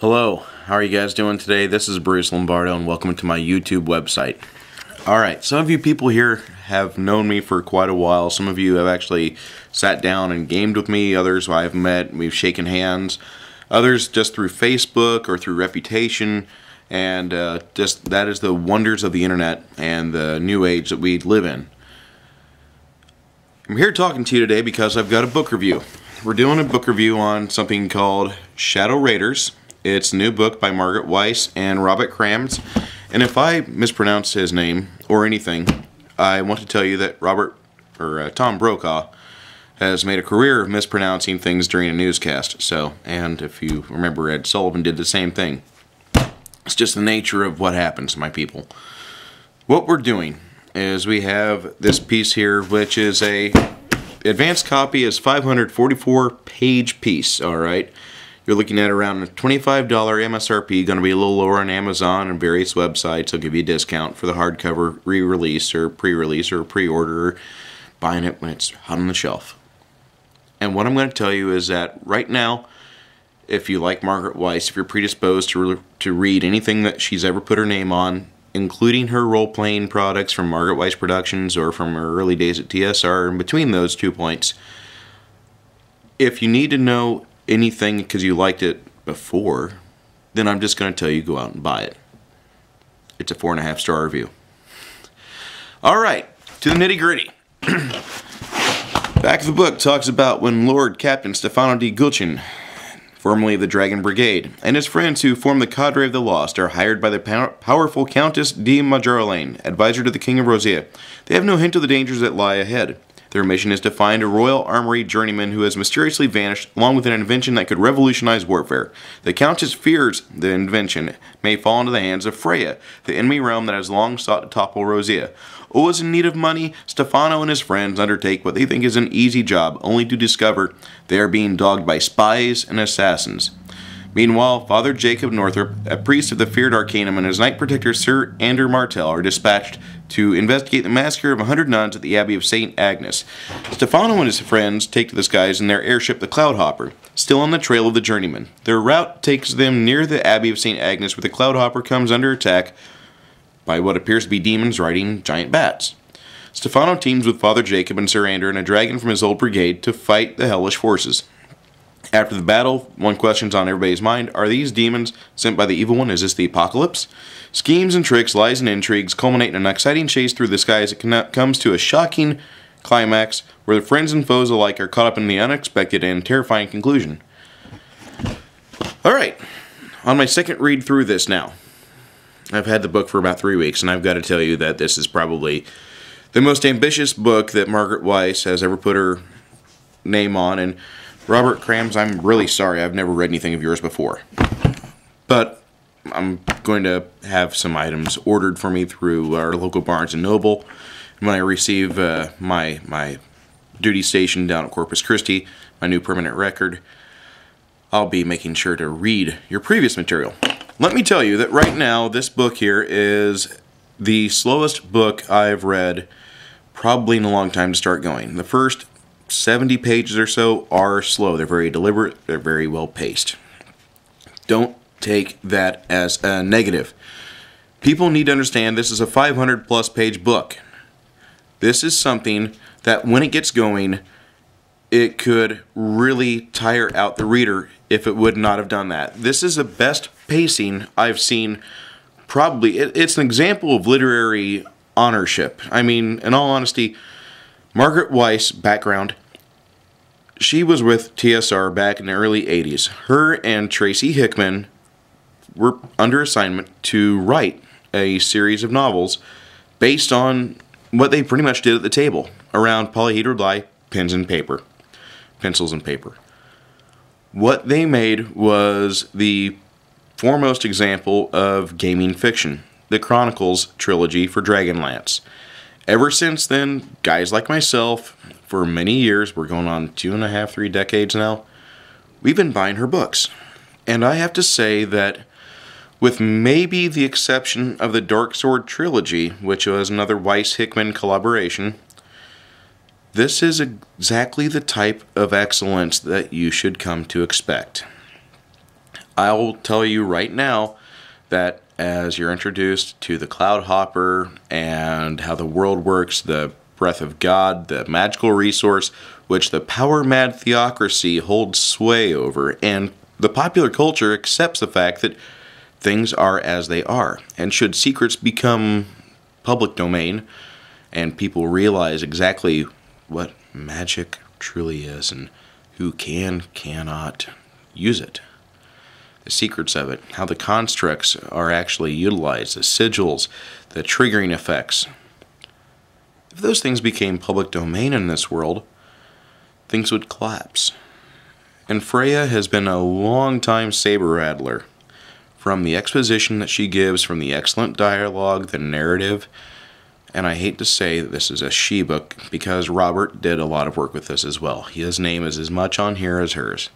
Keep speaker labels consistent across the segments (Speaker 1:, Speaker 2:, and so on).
Speaker 1: Hello, how are you guys doing today? This is Bruce Lombardo and welcome to my YouTube website. Alright, some of you people here have known me for quite a while. Some of you have actually sat down and gamed with me. Others I've met, we've shaken hands. Others just through Facebook or through reputation. And uh, just that is the wonders of the internet and the new age that we live in. I'm here talking to you today because I've got a book review. We're doing a book review on something called Shadow Raiders. It's a new book by Margaret Weis and Robert Krammes. And if I mispronounce his name or anything, I want to tell you that Robert or uh, Tom Brokaw has made a career of mispronouncing things during a newscast. So, and if you remember, Ed Sullivan did the same thing. It's just the nature of what happens, my people. What we're doing is we have this piece here, which is a advanced copy is 544 page piece. All right. You're looking at around a $25 MSRP, going to be a little lower on Amazon and various websites. They'll give you a discount for the hardcover re-release or pre-release or pre-order, buying it when it's hot on the shelf. And what I'm going to tell you is that right now, if you like Margaret Weis, if you're predisposed to, re- to read anything that she's ever put her name on, including her role-playing products from Margaret Weis Productions or from her early days at TSR, in between those two points, if you need to know anything because you liked it before, then I'm just going to tell you go out and buy it. It's a four and a half star review. All right, to the nitty gritty. Back of the book talks about when Lord Captain Stephano di Gulcin, formerly of the Dragon Brigade, and his friends who form the Cadre of the Lost are hired by the pow- powerful Countess di Marjolaine, advisor to the King of Rosia. They have no hint of the dangers that lie ahead. Their mission is to find a royal armory journeyman who has mysteriously vanished, along with an invention that could revolutionize warfare. The Countess fears the invention may fall into the hands of Freya, the enemy realm that has long sought to topple Rosia. Always in need of money, Stephano and his friends undertake what they think is an easy job, only to discover they are being dogged by spies and assassins. Meanwhile, Father Jacob Northrope, a priest of the feared Arcanum, and his knight protector Sir Andrew Martell are dispatched to investigate the massacre of a hundred nuns at the Abbey of St. Agnes. Stephano and his friends take to the skies in their airship, the Cloudhopper, still on the trail of the journeyman. Their route takes them near the Abbey of St. Agnes, where the Cloudhopper comes under attack by what appears to be demons riding giant bats. Stephano teams with Father Jacob and Sir Andrew and a dragon from his old brigade to fight the hellish forces. After the battle, one question's on everybody's mind are these demons sent by the evil one? Is this the apocalypse? Schemes and tricks, lies and intrigues culminate in an exciting chase through the skies that comes to a shocking climax where the friends and foes alike are caught up in the unexpected and terrifying conclusion. Alright, on my second read through this now. I've had the book for about three weeks, and I've got to tell you that this is probably the most ambitious book that Margaret Weis has ever put her name on. And Robert Krammes, I'm really sorry, I've never read anything of yours before. But I'm going to have some items ordered for me through our local Barnes and Noble. And when I receive uh, my my duty station down at Corpus Christi, my new permanent record, I'll be making sure to read your previous material. Let me tell you that right now, this book here is the slowest book I've read probably in a long time to start going. The first 70 pages or so are slow. They're very deliberate, they're very well paced. Don't take that as a negative. People need to understand this is a 500 plus page book. This is something that when it gets going, it could really tire out the reader if it would not have done that. This is the best pacing I've seen. Probably, it, it's an example of literary honorship. I mean, in all honesty, Margaret Weis background. She was with TSR back in the early 80s. Her and Tracy Hickman were under assignment to write a series of novels based on what they pretty much did at the table around polyhedral die, pens and paper, pencils and paper. What they made was the foremost example of gaming fiction, the Chronicles trilogy for Dragonlance. Ever since then, guys like myself, for many years, we're going on two and a half, three decades now, we've been buying her books. And I have to say that, with maybe the exception of the Dark Sword trilogy, which was another Weis Hickman collaboration, this is exactly the type of excellence that you should come to expect. I'll tell you right now that as you're introduced to the Cloud Hopper and how the world works, the breath of God, the magical resource which the power mad theocracy holds sway over, and the popular culture accepts the fact that things are as they are. And should secrets become public domain and people realize exactly what magic truly is and who can, cannot use it, secrets of it, how the constructs are actually utilized, the sigils, the triggering effects. If those things became public domain in this world, things would collapse. And Freya has been a long time saber rattler. From the exposition that she gives, from the excellent dialogue, the narrative, and I hate to say that this is a she book because Robert did a lot of work with this as well. His name is as much on here as hers.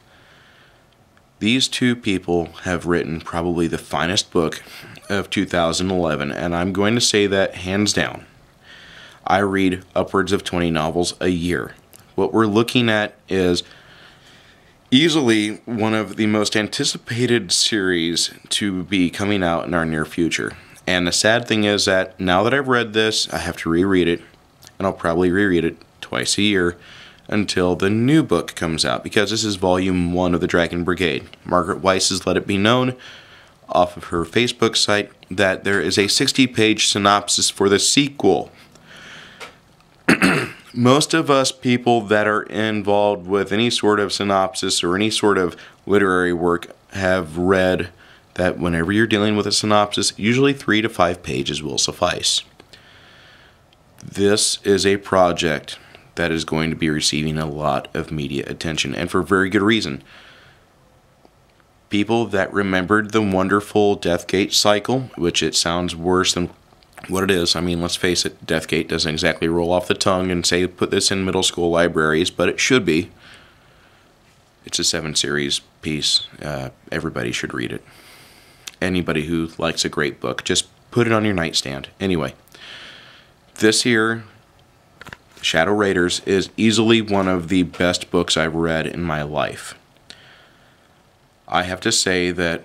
Speaker 1: These two people have written probably the finest book of 2011, and I'm going to say that hands down. I read upwards of 20 novels a year. What we're looking at is easily one of the most anticipated series to be coming out in our near future. And the sad thing is that now that I've read this, I have to reread it, and I'll probably reread it twice a year until the new book comes out because this is volume one of the Dragon Brigade. Margaret Weis has let it be known off of her Facebook site that there is a 60 page synopsis for the sequel. Most of us people that are involved with any sort of synopsis or any sort of literary work have read that whenever you're dealing with a synopsis, usually three to five pages will suffice. This is a project that is going to be receiving a lot of media attention, and for very good reason. People that remembered the wonderful Deathgate cycle, which it sounds worse than what it is. I mean, let's face it, Deathgate doesn't exactly roll off the tongue and say put this in middle school libraries, but it should be. It's a seven series piece. Uh, everybody should read it. Anybody who likes a great book, just put it on your nightstand. Anyway, this here Shadow Raiders is easily one of the best books I've read in my life. I have to say that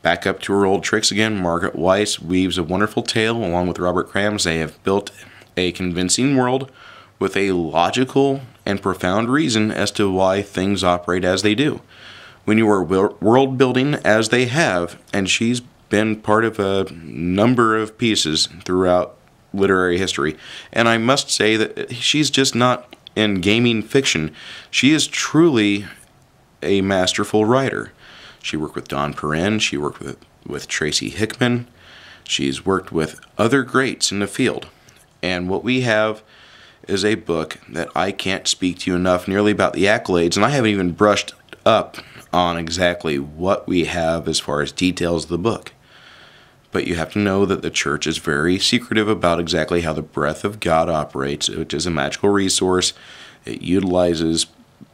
Speaker 1: back up to her old tricks again, Margaret Weis weaves a wonderful tale along with Robert Krammes. They have built a convincing world with a logical and profound reason as to why things operate as they do. When you are world building as they have, and she's been part of a number of pieces throughout literary history. And I must say that she's just not in gaming fiction. She is truly a masterful writer. She worked with Don Perrin, she worked with, with Tracy Hickman, she's worked with other greats in the field. And what we have is a book that I can't speak to you enough nearly about the accolades, and I haven't even brushed up on exactly what we have as far as details of the book. But you have to know that the church is very secretive about exactly how the breath of God operates, which is a magical resource. It utilizes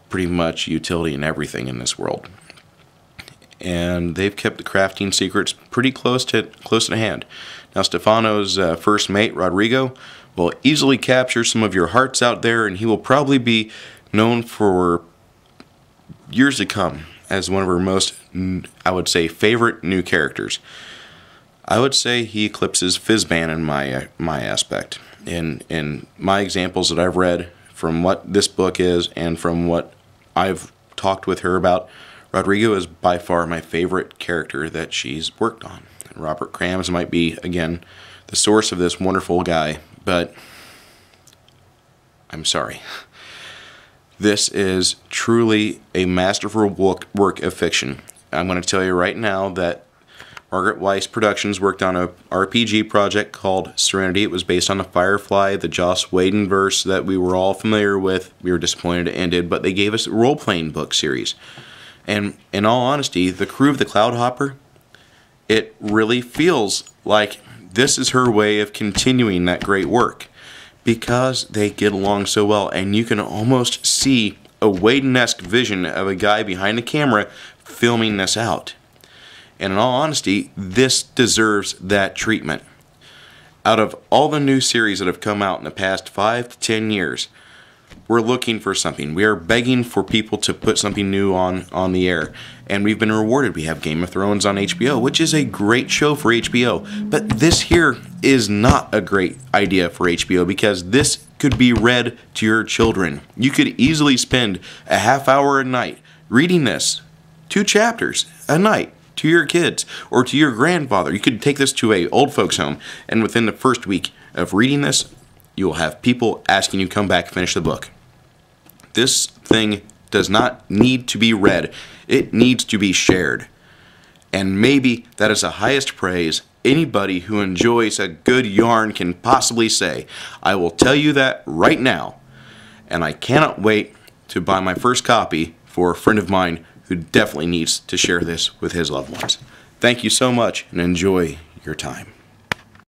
Speaker 1: pretty much utility in everything in this world. And they've kept the crafting secrets pretty close to close to hand. Now, Stephano's uh, first mate, Rodrigo, will easily capture some of your hearts out there, and he will probably be known for years to come as one of our most, I would say, favorite new characters. I would say he eclipses Fizban in my my aspect. In in my examples that I've read from what this book is and from what I've talked with her about, Rodrigo is by far my favorite character that she's worked on. Robert Krammes might be again the source of this wonderful guy, but I'm sorry. This is truly a masterful work of fiction. I'm going to tell you right now that Margaret Weis Productions worked on a RPG project called Serenity. It was based on the Firefly, the Joss Whedon verse that we were all familiar with. We were disappointed it ended, but they gave us a role playing book series. And in all honesty, the crew of the Cloudhopper, it really feels like this is her way of continuing that great work because they get along so well, and you can almost see a Whedon esque vision of a guy behind the camera filming this out. And in all honesty, this deserves that treatment. Out of all the new series that have come out in the past five to ten years, we're looking for something. We are begging for people to put something new on on the air, and we've been rewarded. We have Game of Thrones on HBO, which is a great show for HBO. But this here is not a great idea for HBO because this could be read to your children. You could easily spend a half hour a night reading this, two chapters a night to your kids or to your grandfather. You could take this to a old folks home, and within the first week of reading this, you will have people asking you come back finish the book. This thing does not need to be read. It needs to be shared. And maybe that is the highest praise anybody who enjoys a good yarn can possibly say. I will tell you that right now. And I cannot wait to buy my first copy for a friend of mine who definitely needs to share this with his loved ones. Thank you so much and enjoy your time.